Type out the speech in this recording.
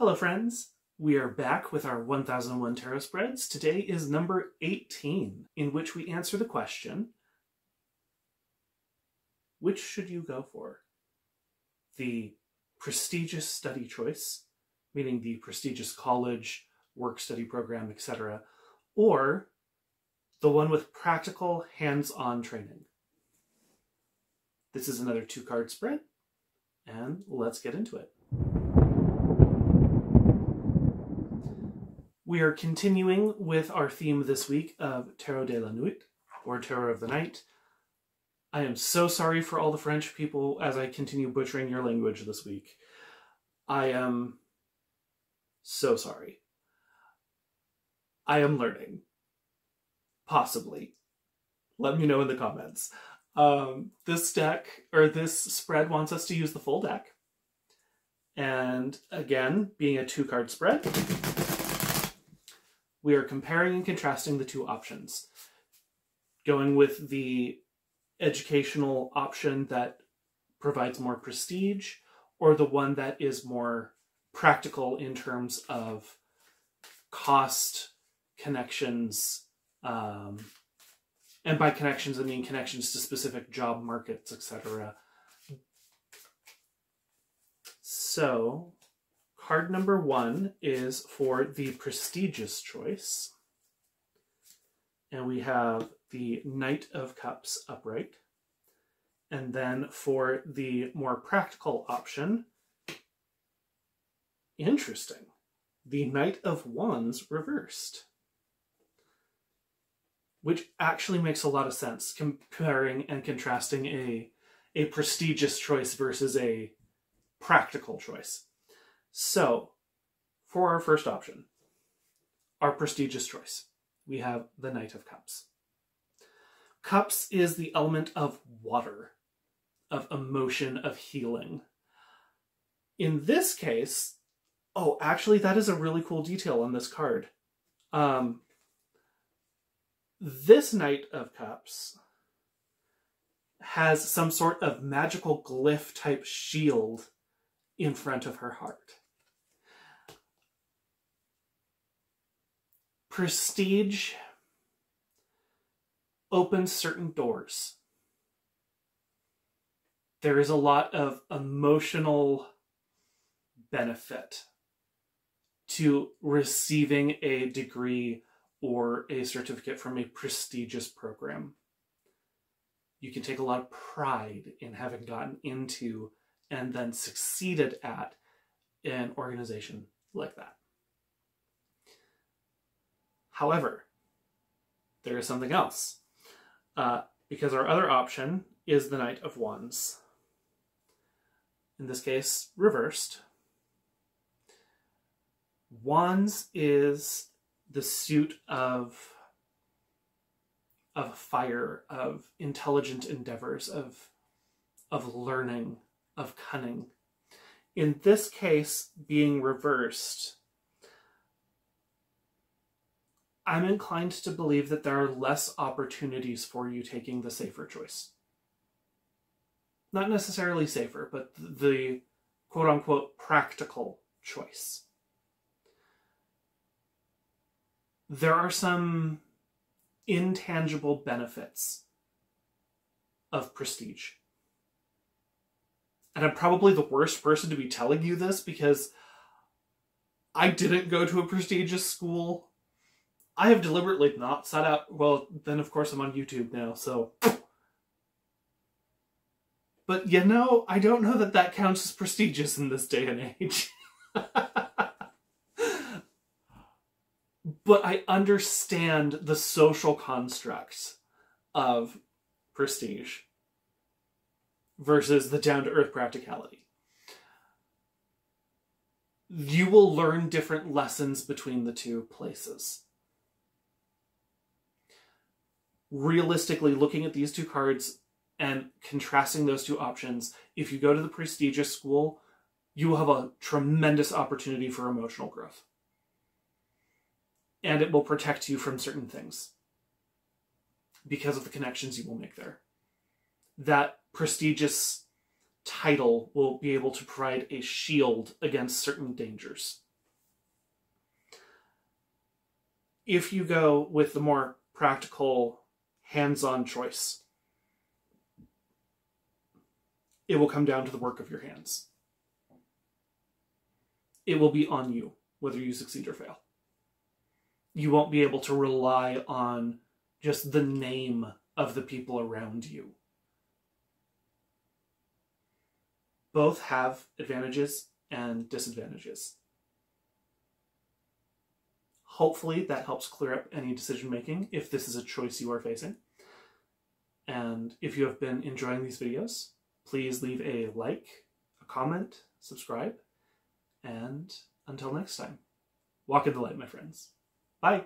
Hello, friends. We are back with our 1001 Tarot spreads. Today is number 18, in which we answer the question Which should you go for? The prestigious study choice, meaning the prestigious college, work study program, etc., or the one with practical hands on training. This is another two card spread, and let's get into it. We are continuing with our theme this week of Tarot de la Nuit, or Tarot of the Night. I am so sorry for all the French people as I continue butchering your language this week. I am so sorry. I am learning. Possibly. Let me know in the comments. Um, this deck, or this spread, wants us to use the full deck. And again, being a two card spread, we are comparing and contrasting the two options. Going with the educational option that provides more prestige, or the one that is more practical in terms of cost, connections, um, and by connections I mean connections to specific job markets, etc. So Card number one is for the prestigious choice. And we have the Knight of Cups upright. And then for the more practical option, interesting, the Knight of Wands reversed. Which actually makes a lot of sense comparing and contrasting a, a prestigious choice versus a practical choice. So, for our first option, our prestigious choice, we have the Knight of Cups. Cups is the element of water, of emotion, of healing. In this case, oh, actually, that is a really cool detail on this card. Um, this Knight of Cups has some sort of magical glyph type shield in front of her heart. Prestige opens certain doors. There is a lot of emotional benefit to receiving a degree or a certificate from a prestigious program. You can take a lot of pride in having gotten into and then succeeded at an organization like that. However, there is something else. Uh, because our other option is the Knight of Wands. In this case, reversed. Wands is the suit of of fire, of intelligent endeavors, of of learning, of cunning. In this case, being reversed, I'm inclined to believe that there are less opportunities for you taking the safer choice. Not necessarily safer, but the quote unquote practical choice. There are some intangible benefits of prestige. And I'm probably the worst person to be telling you this because I didn't go to a prestigious school. I have deliberately not sat out. Well, then of course I'm on YouTube now, so. But you know, I don't know that that counts as prestigious in this day and age. but I understand the social constructs of prestige versus the down to earth practicality. You will learn different lessons between the two places realistically looking at these two cards and contrasting those two options, if you go to the prestigious school, you will have a tremendous opportunity for emotional growth. And it will protect you from certain things because of the connections you will make there. That prestigious title will be able to provide a shield against certain dangers. If you go with the more practical hands on choice, it will come down to the work of your hands. It will be on you whether you succeed or fail. You won't be able to rely on just the name of the people around you. Both have advantages and disadvantages. Hopefully, that helps clear up any decision making if this is a choice you are facing. And if you have been enjoying these videos, please leave a like, a comment, subscribe, and until next time, walk in the light, my friends. Bye.